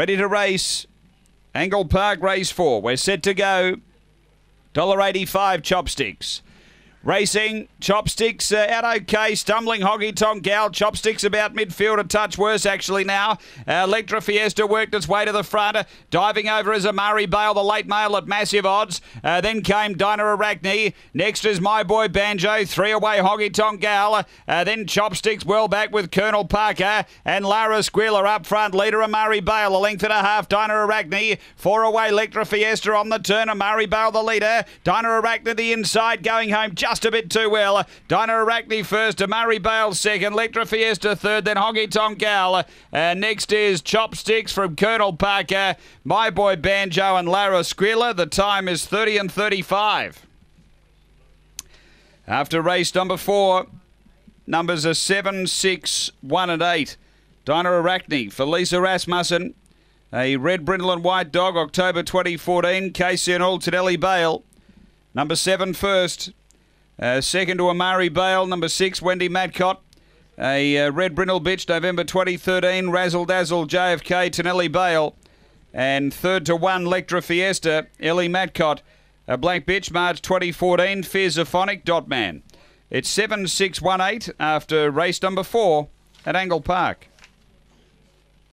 Ready to race. Angle Park race four. We're set to go. $1.85 chopsticks. Racing, Chopsticks uh, out okay. Stumbling Hoggy Tonk Gal. Chopsticks about midfield, a touch worse actually now. Uh, Electra Fiesta worked its way to the front. Uh, diving over is Amari Bale, the late male at massive odds. Uh, then came Dinah Arachne. Next is My Boy Banjo. Three away Hoggy Tonk Gal. Uh, then Chopsticks well back with Colonel Parker. And Lara Squealer up front. Leader Amari Bale, a length and a half. Dinah Arachne. Four away Electra Fiesta on the turn. Amari Bale the leader. Dinah Arachne the inside going home just a bit too well. Dinah Arachne first, Amari Bale second, Electra Fiesta third, then Hoggy Tonk Gal. Uh, next is Chopsticks from Colonel Parker, My Boy Banjo and Lara Squealer. The time is 30 and 35. After race number four, numbers are 7, 6, 1 and 8. Dinah Arachne Felisa Lisa Rasmussen. A red brindle and white dog, October 2014. Casey and Altonelli Bale. Number seven first. Uh, second to Amari Bale. Number six, Wendy Madcott. A uh, red brindle bitch, November 2013. Razzle Dazzle, JFK, Tonelli Bale. And third to one, Lectra Fiesta, Ellie Madcott. A black bitch, March 2014. Fearsophonic, Dot Man. It's 7618 after race number four at Angle Park.